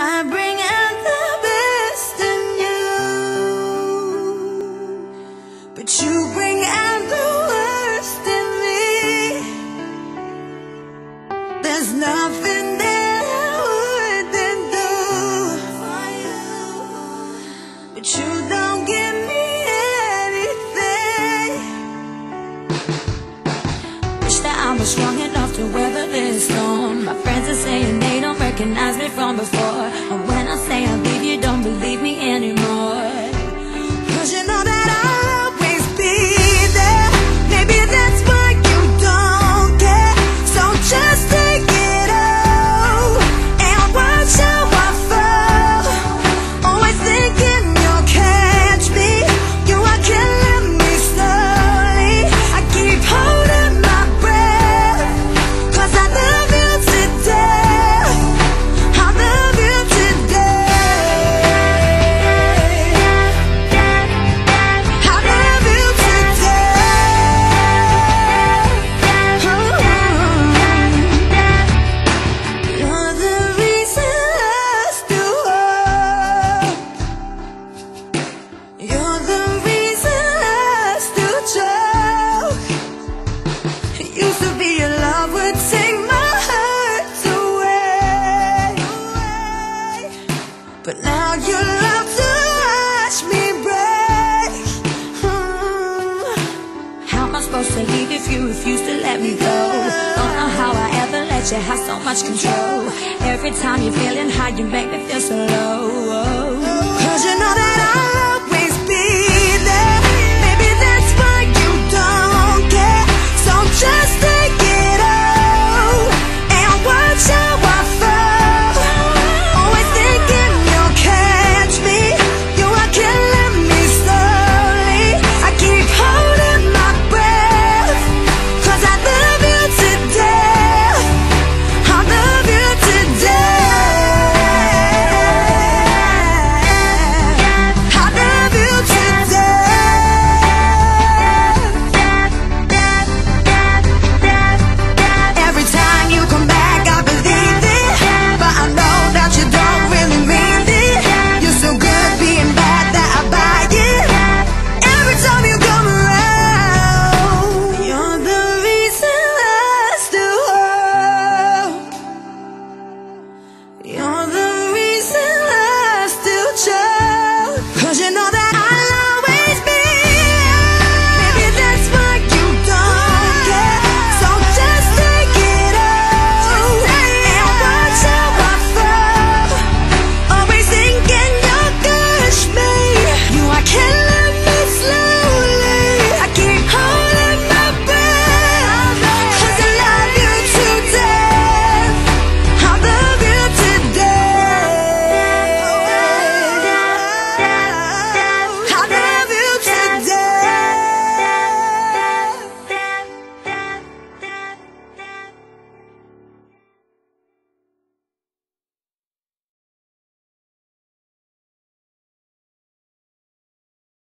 I bring out the best in you, but you bring out the worst in me. There's nothing that I wouldn't do for you, but you don't give me anything. Wish that I was strong enough to weather this storm. Recognize me from before. Refuse to let me go? Don't know how I ever let you have so much control. Every time you're feeling high, you make me feel so low.